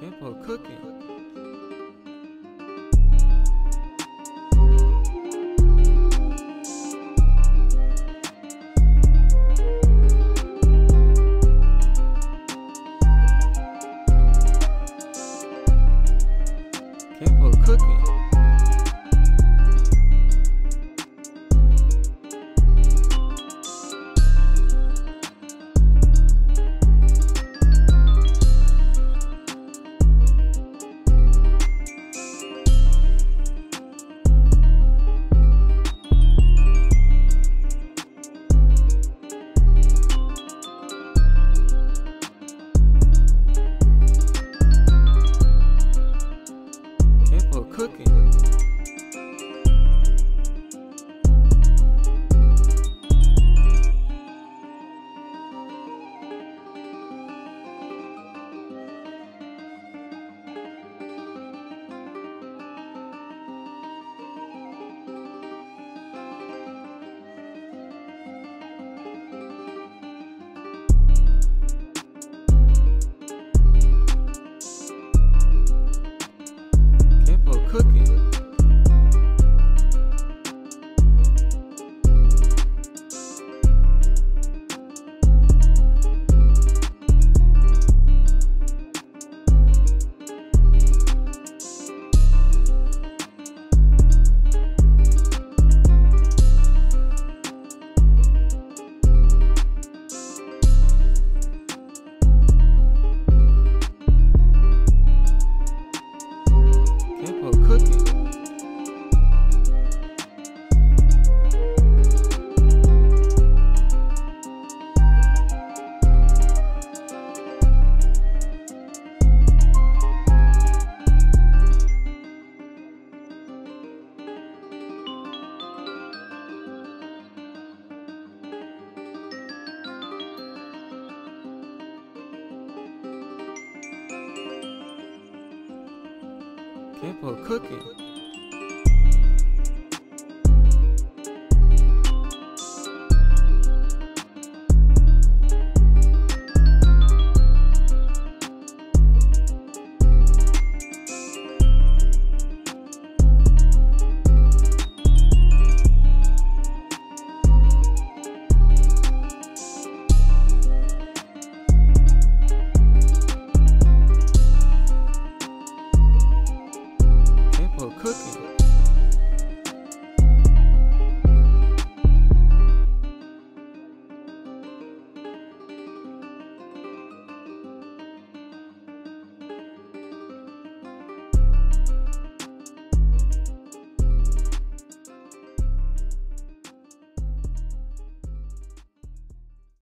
Campo cooking. Campo cooking. Campo cooking.